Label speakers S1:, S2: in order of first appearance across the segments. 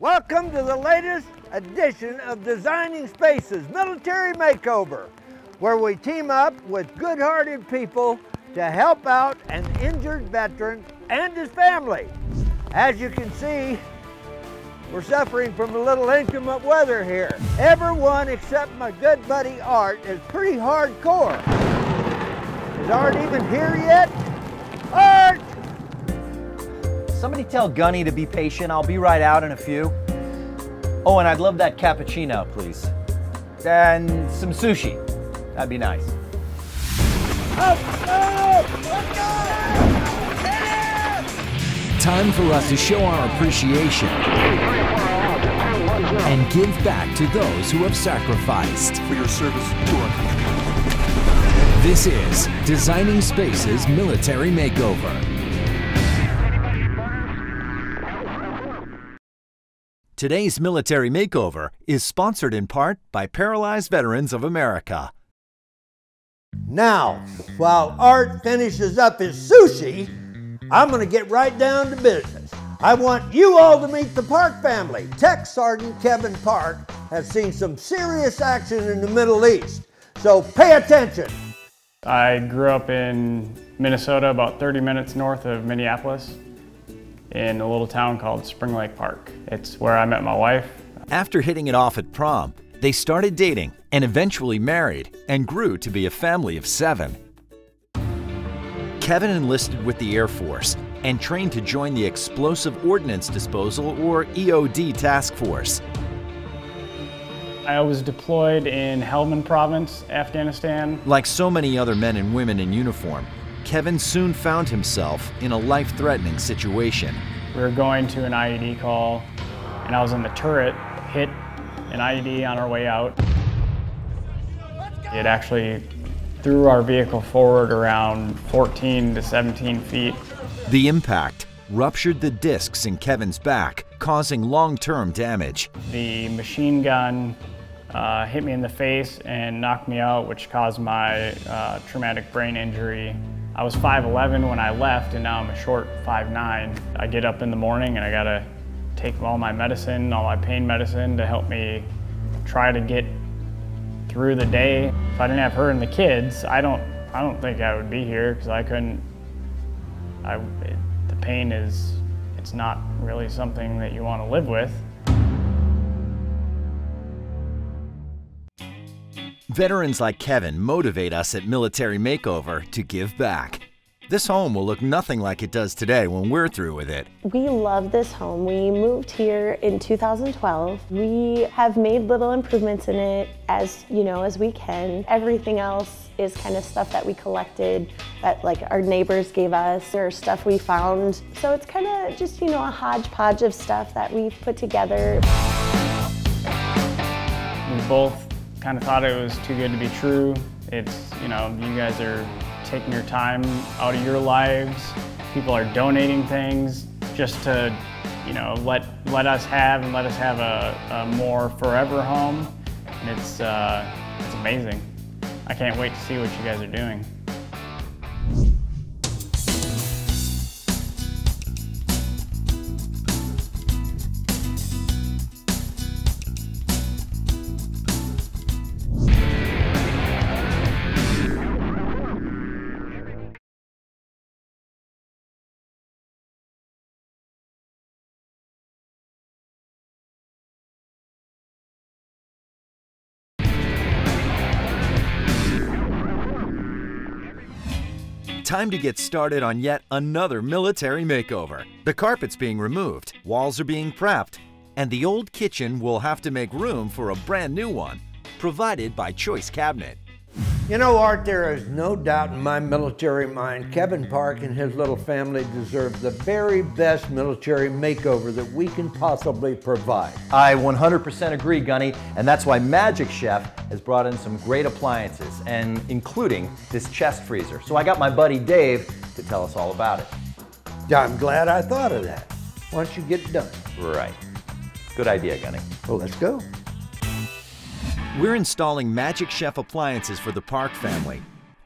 S1: Welcome to the latest edition of Designing Spaces Military Makeover, where we team up with good-hearted people to help out an injured veteran and his family. As you can see, we're suffering from a little inclement weather here. Everyone except my good buddy Art is pretty hardcore. Is Art even here yet? Art!
S2: Somebody tell Gunny to be patient. I'll be right out in a few. Oh, and I'd love that cappuccino, please. And some sushi. That'd be nice.
S1: Up, up, let's go!
S3: Time for us to show our appreciation and give back to those who have sacrificed.
S4: for your service to our country.
S3: This is Designing Spaces Military Makeover.
S5: Today's Military Makeover is sponsored in part by Paralyzed Veterans of America.
S1: Now, while Art finishes up his sushi, I'm going to get right down to business. I want you all to meet the Parke family. Tech Sergeant Kevin Parke has seen some serious action in the Middle East, so pay attention.
S6: I grew up in Minnesota, about 30 minutes north of Minneapolis, in a little town called Spring Lake Park. It's where I met my wife.
S5: After hitting it off at prom, they started dating and eventually married and grew to be a family of seven. Kevin enlisted with the Air Force and trained to join the Explosive Ordnance Disposal or EOD task force.
S6: I was deployed in Helmand Province, Afghanistan.
S5: Like so many other men and women in uniform, Kevin soon found himself in a life threatening situation.
S6: We were going to an IED call, and I was in the turret, hit an IED on our way out. It actually threw our vehicle forward around 14 to 17 feet.
S5: The impact ruptured the discs in Kevin's back, causing long term damage.
S6: The machine gun uh, hit me in the face and knocked me out, which caused my uh, traumatic brain injury. I was 5'11 when I left, and now I'm a short 5'9. I get up in the morning and I gotta take all my medicine, all my pain medicine to help me try to get through the day. If I didn't have her and the kids, I don't, I don't think I would be here because I couldn't. I, it, the pain is, it's not really something that you want to live with.
S5: Veterans like Kevin motivate us at Military Makeover to give back. This home will look nothing like it does today when we're through with it.
S7: We love this home. We moved here in 2012. We have made little improvements in it as, you know, as we can. Everything else is kind of stuff that we collected that like our neighbors gave us or stuff we found. So it's kind of just, you know, a hodgepodge of stuff that we've put together.
S6: We both kind of thought it was too good to be true. It's, you know, you guys are taking your time out of your lives. People are donating things just to, you know, let let us have and let us have a, a more forever home. And it's uh, it's amazing. I can't wait to see what you guys are doing.
S5: Time to get started on yet another military makeover. The carpet's being removed, walls are being prepped, and the old kitchen will have to make room for a brand new one, provided by Choice Cabinet.
S1: You know, Art, there is no doubt in my military mind Kevin Parke and his little family deserve the very best military makeover that we can possibly provide.
S2: I 100% agree, Gunny, and that's why Magic Chef has brought in some great appliances, and including this chest freezer. So I got my buddy Dave to tell us all about it.
S1: I'm glad I thought of that. Once you get done.
S2: Right. Good idea, Gunny.
S1: Well, let's go.
S5: We're installing Magic Chef appliances for the Parke family.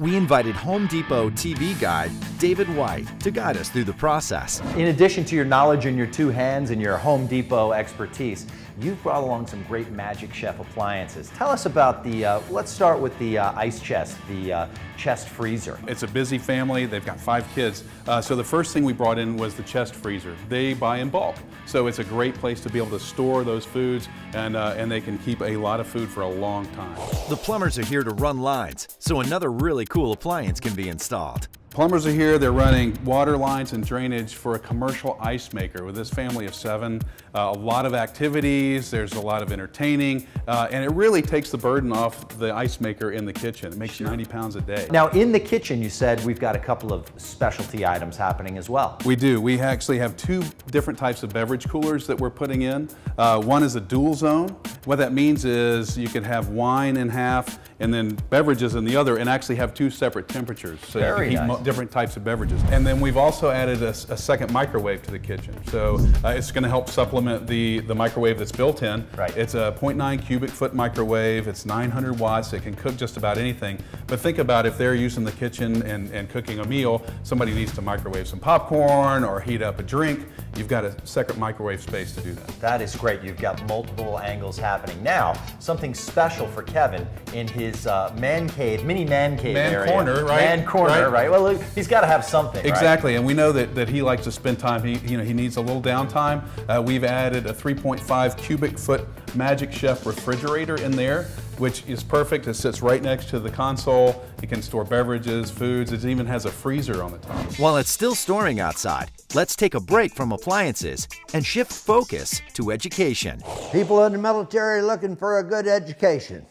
S5: We invited Home Depot TV guide David White to guide us through the process.
S2: In addition to your knowledge in your two hands and your Home Depot expertise, you've brought along some great Magic Chef appliances. Tell us about the, uh, let's start with the uh, ice chest, the uh, chest freezer.
S4: It's a busy family, they've got five kids. Uh, so the first thing we brought in was the chest freezer. They buy in bulk. So it's a great place to be able to store those foods and, uh, and they can keep a lot of food for a long time.
S5: The plumbers are here to run lines, so another really cool appliance can be installed.
S4: Plumbers are here, they're running water lines and drainage for a commercial ice maker with this family of seven. Uh, a lot of activities, there's a lot of entertaining, uh, and it really takes the burden off the ice maker in the kitchen. It makes sure. 90 pounds a day.
S2: Now in the kitchen, you said we've got a couple of specialty items happening as well.
S4: We do. We actually have two different types of beverage coolers that we're putting in. Uh, one is a dual zone. What that means is you can have wine in half and then beverages in the other and actually have two separate temperatures.
S2: So Very you can heat nice.
S4: different types of beverages. And then we've also added a, a second microwave to the kitchen. So uh, it's going to help supplement the, the microwave that's built in.
S2: Right.
S4: It's a 0.9 cubic foot microwave. It's 900 watts. It can cook just about anything. But think about if they're using the kitchen and, and cooking a meal, somebody needs to microwave some popcorn or heat up a drink. You've got a second microwave space to do that.
S2: That is great. You've got multiple angles happening. Now, something special for Kevin in his uh, man cave, mini man cave
S4: man
S2: area.
S4: corner, right?
S2: Man corner, right? right? Well, look, he's got to have something.
S4: Exactly,
S2: right?
S4: and we know that, that he likes to spend time. He you know he needs a little downtime. Uh, we've added a 3.5 cubic foot Magic Chef refrigerator in there which is perfect. It sits right next to the console. It can store beverages, foods. It even has a freezer on the top.
S5: While it's still storing outside, let's take a break from appliances and shift focus to education.
S1: People in the military looking for a good education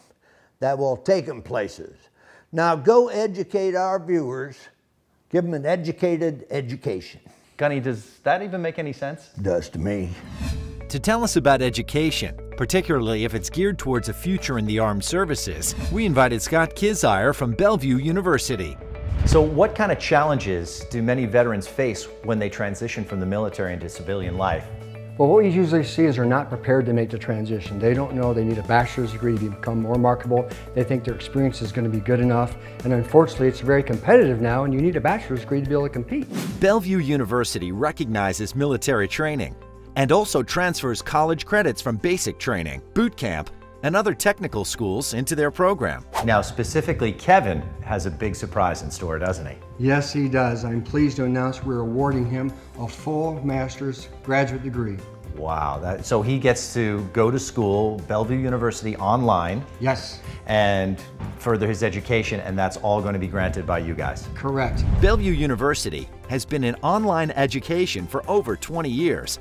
S1: that will take them places. Now go educate our viewers. Give them an educated education.
S2: Gunny, does that even make any sense?
S1: Does to me.
S5: To tell us about education, particularly if it's geared towards a future in the armed services, we invited Scott Kizire from Bellevue University.
S2: So what kind of challenges do many veterans face when they transition from the military into civilian life?
S8: Well, what we usually see is they're not prepared to make the transition. They don't know they need a bachelor's degree to become more marketable. They think their experience is going to be good enough. And unfortunately, it's very competitive now, and you need a bachelor's degree to be able to compete.
S5: Bellevue University recognizes military training and also transfers college credits from basic training, boot camp, and other technical schools into their program.
S2: Now, specifically, Kevin has a big surprise in store, doesn't he?
S8: Yes, he does. I'm pleased to announce we're awarding him a full master's graduate degree.
S2: Wow, that, so he gets to go to school, Bellevue University online.
S8: Yes.
S2: And further his education, and that's all going to be granted by you guys.
S8: Correct.
S5: Bellevue University has been in online education for over 20 years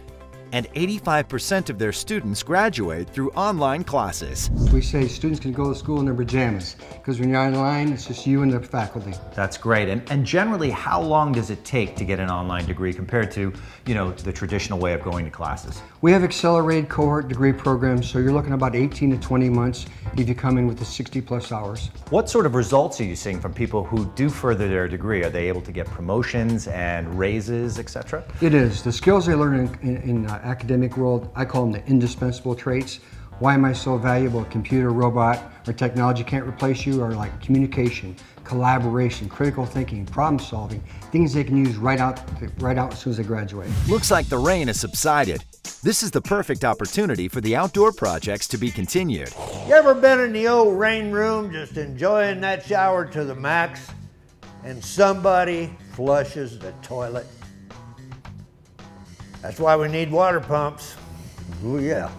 S5: and 85% of their students graduate through online classes.
S8: We say students can go to school in their pajamas because when you're online, it's just you and the faculty.
S2: That's great. And, and generally, how long does it take to get an online degree compared to, you know, the traditional way of going to classes?
S8: We have accelerated cohort degree programs, so you're looking about 18 to 20 months if you come in with the 60 plus hours.
S2: What sort of results are you seeing from people who do further their degree? Are they able to get promotions and raises, etc.?
S8: It is. The skills they learn in, in, in uh, academic world, I call them the indispensable traits. Why am I so valuable? A computer, robot, or technology can't replace you are like communication, collaboration, critical thinking, problem solving, things they can use right out, right out as soon as they graduate.
S5: Looks like the rain has subsided. This is the perfect opportunity for the outdoor projects to be continued.
S1: You ever been in the old rain room just enjoying that shower to the max and somebody flushes the toilet? That's why we need water pumps. Oh yeah.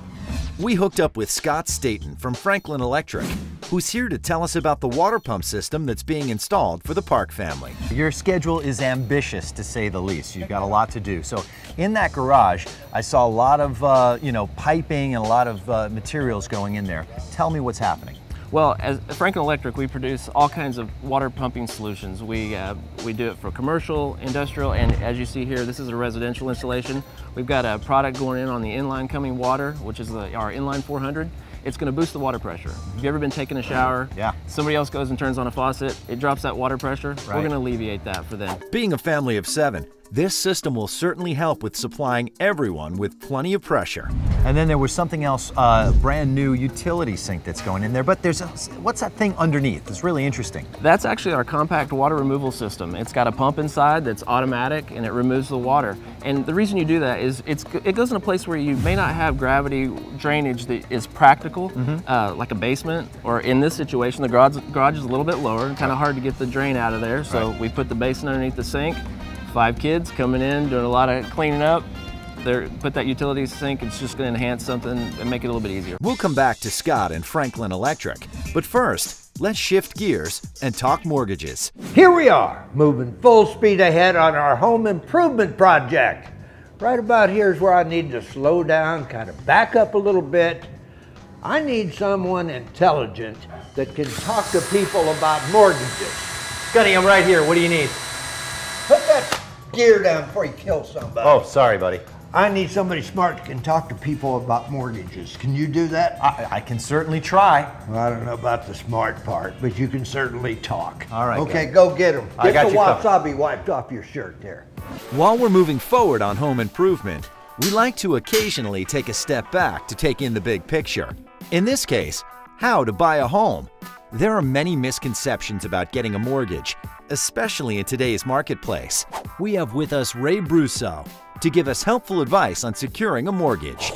S5: We hooked up with Scott Staten from Franklin Electric, who's here to tell us about the water pump system that's being installed for the Parke family.
S2: Your schedule is ambitious to say the least. You've got a lot to do. So in that garage, I saw a lot of, uh, you know, piping and a lot of uh, materials going in there. Tell me what's happening.
S9: Well, as Franklin Electric, we produce all kinds of water pumping solutions. We, uh, we do it for commercial, industrial, and as you see here, this is a residential installation. We've got a product going in on the inline coming water, which is the, our inline 400. It's going to boost the water pressure. Have you ever been taking a shower?
S2: Yeah.
S9: Somebody else goes and turns on a faucet, it drops that water pressure. Right. We're going to alleviate that for them.
S5: Being a family of seven, This system will certainly help with supplying everyone with plenty of pressure.
S2: And then there was something else, a uh, brand new utility sink that's going in there. But there's a, what's that thing underneath? It's really interesting.
S9: That's actually our compact water removal system. It's got a pump inside that's automatic and it removes the water. And the reason you do that is it's it goes in a place where you may not have gravity drainage that is practical, mm -hmm. uh, like a basement, or in this situation, the garage, garage is a little bit lower and kind of hard to get the drain out of there. So right. we put the basin underneath the sink five kids coming in, doing a lot of cleaning up. They're, put that utility sink, it's just gonna enhance something and make it a little bit easier.
S5: We'll come back to Scott and Franklin Electric, but first, let's shift gears and talk mortgages.
S1: Here we are, moving full speed ahead on our home improvement project. Right about here is where I need to slow down, kind of back up a little bit. I need someone intelligent that can talk to people about mortgages.
S2: Scotty, I'm right here. What do you need?
S1: Put that gear down before you kill somebody.
S2: Oh, sorry, buddy.
S1: I need somebody smart that can talk to people about mortgages. Can you do that?
S2: I, I can certainly try.
S1: Well, I don't know about the smart part, but you can certainly talk.
S2: All right.
S1: Okay, go get them.
S2: I
S1: get
S2: the
S1: wasabi
S2: covered.
S1: wiped off your shirt there.
S5: While we're moving forward on home improvement, we like to occasionally take a step back to take in the big picture. In this case, how to buy a home. There are many misconceptions about getting a mortgage, especially in today's marketplace. We have with us Ray Brousseau to give us helpful advice on securing a mortgage.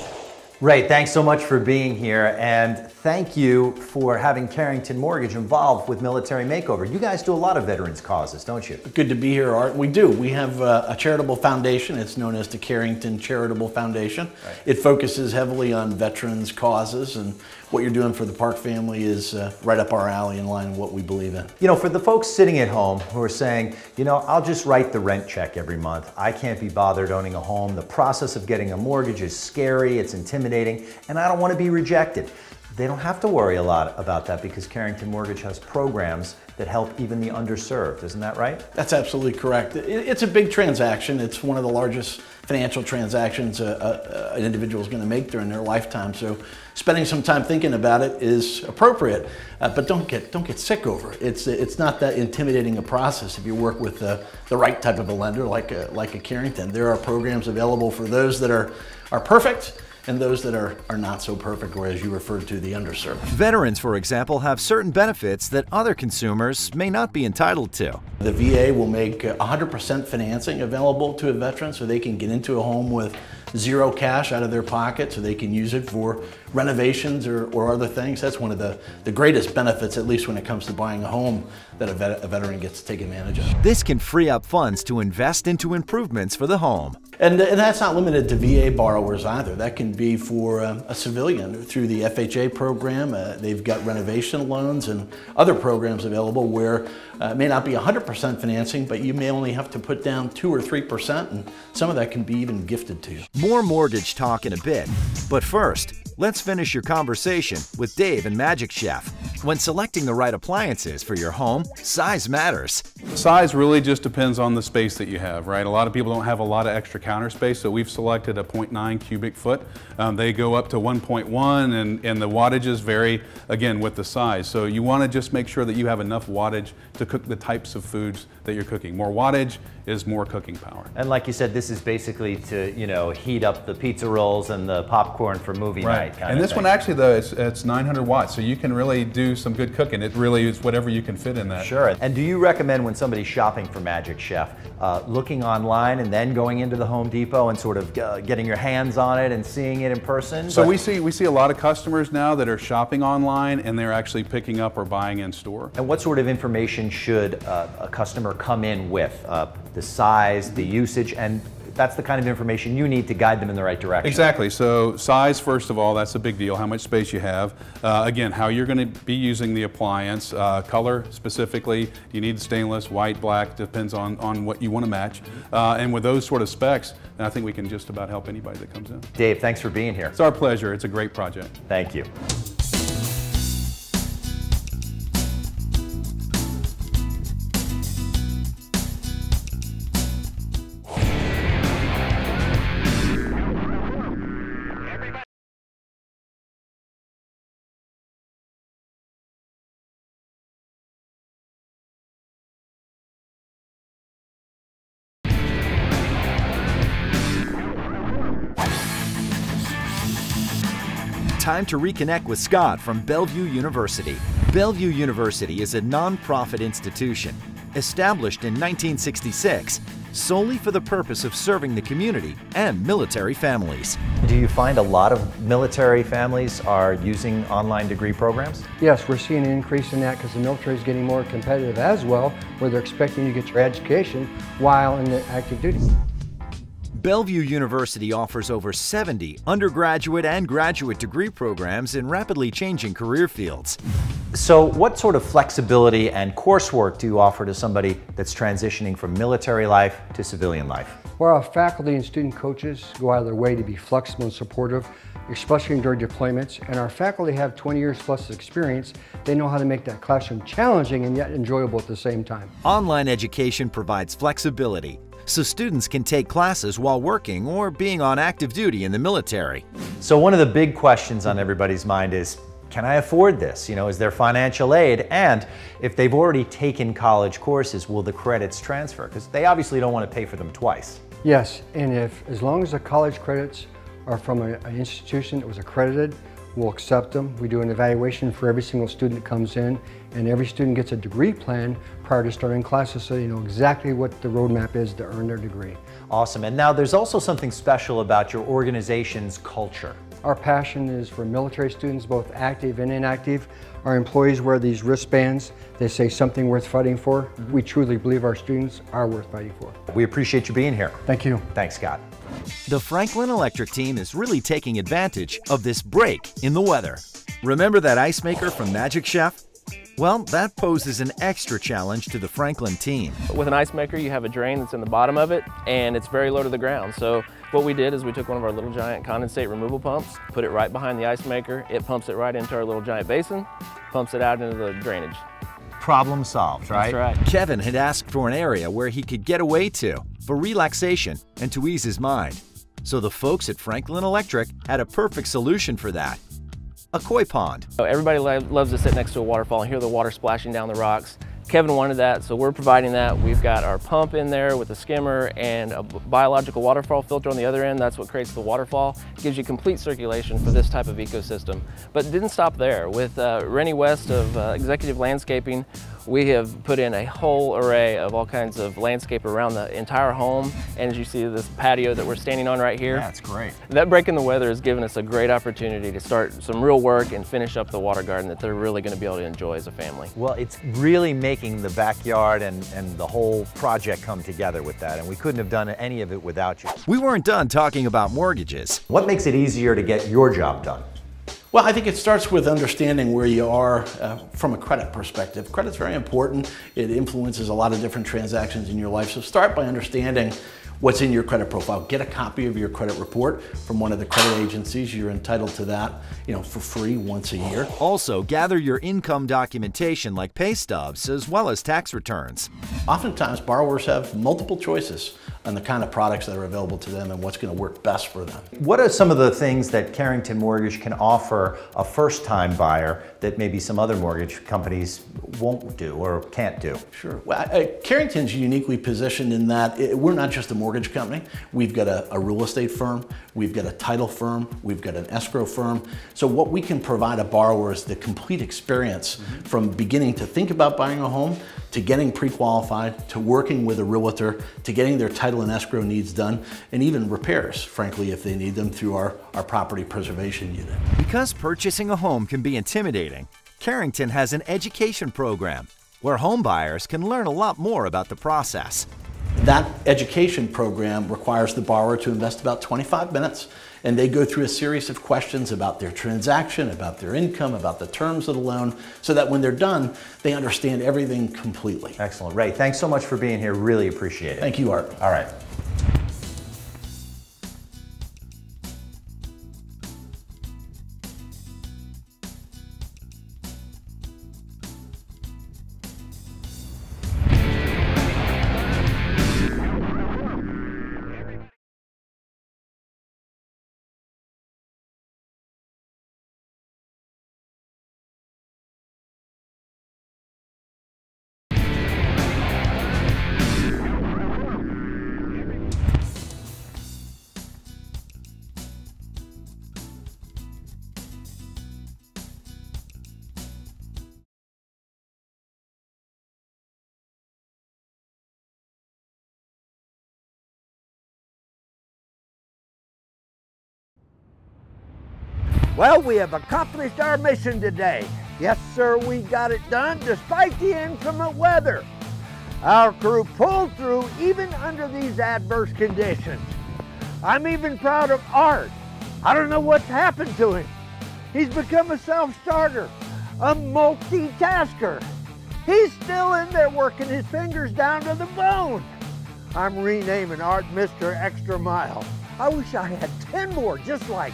S2: Ray, thanks so much for being here and thank you for having Carrington Mortgage involved with Military Makeover. You guys do a lot of veterans causes, don't you?
S10: Good to be here, Art. We do. We have uh, a charitable foundation. It's known as the Carrington Charitable Foundation. Right. It focuses heavily on veterans causes and what you're doing for the Parke family is uh, right up our alley in line with what we believe in.
S2: You know, for the folks sitting at home who are saying, you know, I'll just write the rent check every month. I can't be bothered owning a home. The process of getting a mortgage is scary, it's intimidating, and I don't want to be rejected. They don't have to worry a lot about that because Carrington Mortgage has programs that help even the underserved. Isn't that right?
S10: That's absolutely correct. It's a big transaction. It's one of the largest financial transactions a, a, an individual is going to make during their lifetime. So spending some time thinking about it is appropriate. Uh, but don't get don't get sick over it. It's it's not that intimidating a process if you work with the, the right type of a lender like a, like a Carrington. There are programs available for those that are are perfect and those that are, are not so perfect, or as you referred to, the underserved.
S5: Veterans, for example, have certain benefits that other consumers may not be entitled to.
S10: The VA will make 100% financing available to a veteran so they can get into a home with zero cash out of their pocket so they can use it for renovations or, or other things. That's one of the, the greatest benefits, at least when it comes to buying a home, that a, vet, a veteran gets to take advantage of.
S5: This can free up funds to invest into improvements for the home.
S10: And, and that's not limited to VA borrowers either. That can be for um, a civilian through the FHA program. Uh, they've got renovation loans and other programs available where uh, it may not be 100% financing, but you may only have to put down 2 or 3%, and some of that can be even gifted to you.
S5: More mortgage talk in a bit, but first, let's finish your conversation with Dave and Magic Chef. When selecting the right appliances for your home, size matters.
S4: Size really just depends on the space that you have, right? A lot of people don't have a lot of extra counter space, so we've selected a 0.9 cubic foot. Um, they go up to 1.1 and, and the wattages vary, again, with the size. So you want to just make sure that you have enough wattage to cook the types of foods that you're cooking. More wattage is more cooking power.
S2: And like you said, this is basically to, you know, heat up the pizza rolls and the popcorn for movie
S4: right.
S2: night.
S4: and this one actually though, it's, it's 900 watts, so you can really do some good cooking. It really is whatever you can fit in that.
S2: Sure. And do you recommend when somebody's shopping for Magic Chef, uh, looking online and then going into the Home Depot and sort of uh, getting your hands on it and seeing it in person?
S4: So but we see we see a lot of customers now that are shopping online and they're actually picking up or buying in store.
S2: And what sort of information should uh, a customer come in with? Uh, the size, the usage, and that's the kind of information you need to guide them in the right direction.
S4: Exactly. So size, first of all, that's a big deal. How much space you have. Uh, again, how you're going to be using the appliance. Uh, color specifically. You need stainless, white, black. Depends on on what you want to match. Uh, and with those sort of specs, I think we can just about help anybody that comes in.
S2: Dave, thanks for being here.
S4: It's our pleasure. It's a great project.
S2: Thank you.
S5: Time to reconnect with Scott from Bellevue University. Bellevue University is a nonprofit institution established in 1966 solely for the purpose of serving the community and military families.
S2: Do you find a lot of military families are using online degree programs?
S8: Yes, we're seeing an increase in that because the military is getting more competitive as well, where they're expecting you to get your education while in the active duty.
S5: Bellevue University offers over 70 undergraduate and graduate degree programs in rapidly changing career fields.
S2: So what sort of flexibility and coursework do you offer to somebody that's transitioning from military life to civilian life?
S8: Well, our faculty and student coaches go out of their way to be flexible and supportive, especially during deployments. And our faculty have 20 years plus experience. They know how to make that classroom challenging and yet enjoyable at the same time.
S5: Online education provides flexibility so students can take classes while working or being on active duty in the military.
S2: So one of the big questions on everybody's mind is, can I afford this? You know, is there financial aid? And if they've already taken college courses, will the credits transfer? Because they obviously don't want to pay for them twice.
S8: Yes, and if as long as the college credits are from a, an institution that was accredited, we'll accept them. We do an evaluation for every single student that comes in, and every student gets a degree plan prior to starting classes so they know exactly what the roadmap is to earn their degree.
S2: Awesome. And now there's also something special about your organization's culture.
S8: Our passion is for military students, both active and inactive. Our employees wear these wristbands. They say something worth fighting for. Mm-hmm. We truly believe our students are worth fighting for.
S2: We appreciate you being here.
S8: Thank you.
S2: Thanks, Scott.
S5: The Franklin Electric team is really taking advantage of this break in the weather. Remember that ice maker from Magic Chef? Well, that poses an extra challenge to the Franklin team.
S9: With an ice maker, you have a drain that's in the bottom of it, and it's very low to the ground. So what we did is we took one of our Little Giant condensate removal pumps, put it right behind the ice maker, it pumps it right into our Little Giant basin, pumps it out into the drainage.
S2: Problem solved, right?
S9: That's right.
S5: Kevin had asked for an area where he could get away to for relaxation and to ease his mind. So the folks at Franklin Electric had a perfect solution for that a koi pond.
S9: Everybody loves to sit next to a waterfall and hear the water splashing down the rocks. Kevin wanted that, so we're providing that. We've got our pump in there with a skimmer and a biological waterfall filter on the other end. That's what creates the waterfall. Gives you complete circulation for this type of ecosystem. But didn't stop there. With uh, Rennie West of uh, Executive Landscaping, we have put in a whole array of all kinds of landscape around the entire home. And as you see this patio that we're standing on right here.
S2: That's great.
S9: That break in the weather has given us a great opportunity to start some real work and finish up the water garden that they're really going to be able to enjoy as a family.
S2: Well, it's really making the backyard and, and the whole project come together with that. And we couldn't have done any of it without you.
S5: We weren't done talking about mortgages.
S2: What makes it easier to get your job done?
S10: Well, I think it starts with understanding where you are uh, from a credit perspective. Credit's very important. It influences a lot of different transactions in your life. So start by understanding what's in your credit profile. Get a copy of your credit report from one of the credit agencies. You're entitled to that, you know, for free once a year.
S5: Also, gather your income documentation like pay stubs as well as tax returns.
S10: Oftentimes, borrowers have multiple choices on the kind of products that are available to them and what's going to work best for them.
S2: What are some of the things that Carrington Mortgage can offer a first-time buyer that maybe some other mortgage companies won't do or can't do?
S10: Sure. Well, uh, Carrington's uniquely positioned in that it, we're not just a mortgage company. We've got a, a, real estate firm, we've got a title firm, we've got an escrow firm. So what we can provide a borrower is the complete experience mm -hmm. from beginning to think about buying a home, to getting pre-qualified, to working with a realtor, to getting their title and escrow needs done, and even repairs, frankly, if they need them through our, our property preservation unit.
S5: Because purchasing a home can be intimidating, Carrington has an education program where home buyers can learn a lot more about the process.
S10: That education program requires the borrower to invest about 25 minutes and they go through a series of questions about their transaction, about their income, about the terms of the loan, so that when they're done, they understand everything completely.
S2: Excellent. Ray, thanks so much for being here. Really appreciate it.
S10: Thank you, Art.
S2: All right.
S1: Well, we have accomplished our mission today. Yes, sir, we got it done despite the inclement weather. Our crew pulled through even under these adverse conditions. I'm even proud of Art. I don't know what's happened to him. He's become a self-starter, a multitasker. He's still in there working his fingers down to the bone. I'm renaming Art Mr. Extra Mile. I wish I had 10 more just like